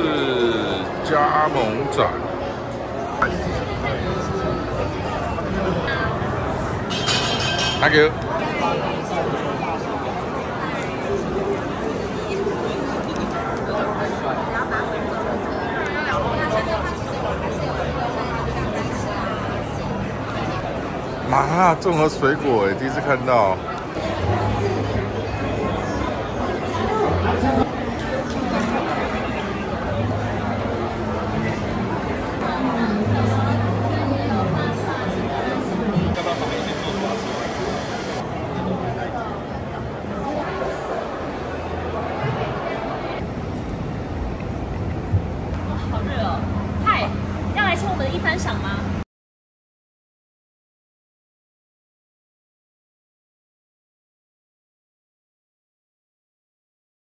是加盟展。Thank you。麻辣综合水果，哎，第一次看到。们的一番赏吗？